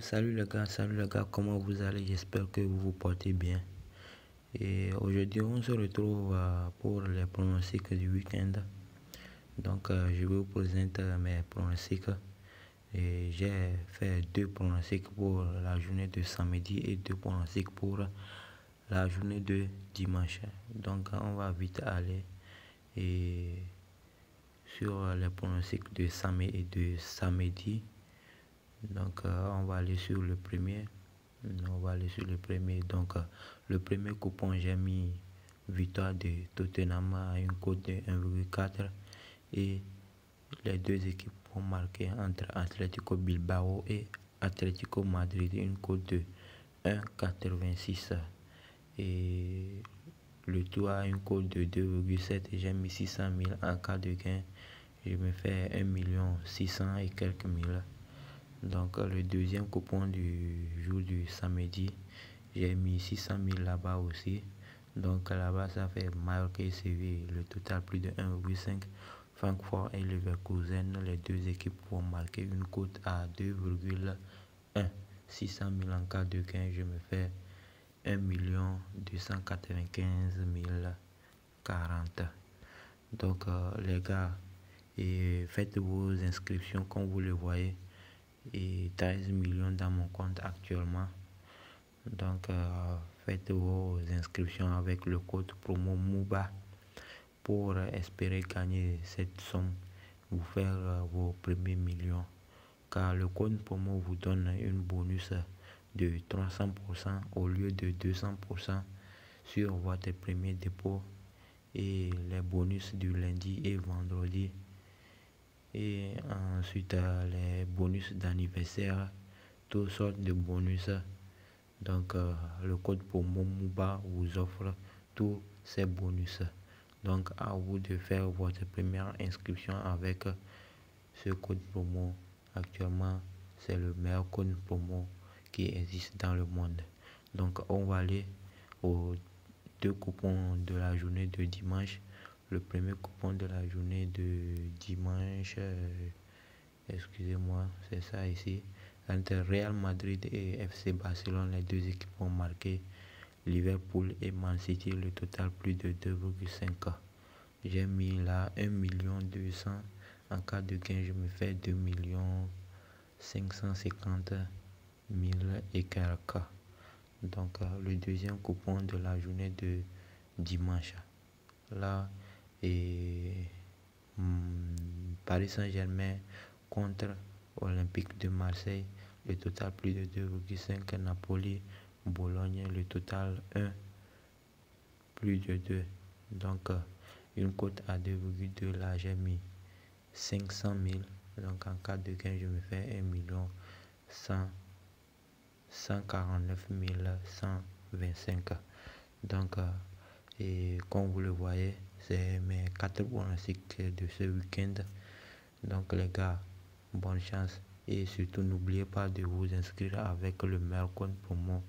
salut les gars, salut les gars, comment vous allez? J'espère que vous vous portez bien. Et aujourd'hui, on se retrouve euh, pour les pronostics du week-end. Donc, euh, je vous présenter mes pronostics. Et j'ai fait deux pronostics pour la journée de samedi et deux pronostics pour la journée de dimanche. Donc, on va vite aller et sur les pronostics de samedi et de samedi. Donc, euh, on va aller sur le premier. On va aller sur le premier. Donc, euh, le premier coupon, j'ai mis victoire de Tottenham à une cote de 1,4 et les deux équipes ont marqué entre Atletico Bilbao et Atletico Madrid une cote de 1,86 et le tout a une cote de 2,7 et j'ai mis 600 000 en cas de gain. Je me fais 1 million 600 et quelques mille donc le deuxième coupon du jour du samedi, j'ai mis 600 000 là-bas aussi. Donc là-bas, ça fait marquer CV le total plus de 1,5. Francfort et Leverkusen, les deux équipes vont marquer une cote à 2,1. 600 000 en cas de gain, je me fais 1 295 040. Donc euh, les gars, et faites vos inscriptions comme vous le voyez et 13 millions dans mon compte actuellement. Donc, euh, faites vos inscriptions avec le code promo MUBA pour espérer gagner cette somme, vous faire euh, vos premiers millions. Car le code promo vous donne une bonus de 300% au lieu de 200% sur votre premier dépôt et les bonus du lundi et vendredi et ensuite les bonus d'anniversaire, toutes sortes de bonus. Donc euh, le code pour MOMUBA vous offre tous ces bonus. Donc à vous de faire votre première inscription avec ce code promo. Actuellement, c'est le meilleur code promo qui existe dans le monde. Donc on va aller aux deux coupons de la journée de dimanche le premier coupon de la journée de dimanche. Euh, excusez-moi, c'est ça ici. Entre Real Madrid et FC Barcelone, les deux équipes ont marqué. Liverpool et Man City, le total plus de 2,5. J'ai mis là 1 million 200. En cas de gain, je me fais 2 millions 550 000 et quelques. Donc, euh, le deuxième coupon de la journée de dimanche. Là, et hmm, Paris Saint-Germain contre Olympique de Marseille, le total plus de 2,5 Napoli, Bologne, le total 1 plus de 2. Donc une cote à 2,2 là j'ai mis 500 000. Donc en cas de gain je me fais 1 million 100 149 125. Donc euh, et comme vous le voyez c'est mes quatre pronostics de ce week-end. Donc les gars, bonne chance et surtout n'oubliez pas de vous inscrire avec le meilleur code promo,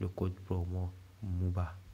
le code promo MUBA.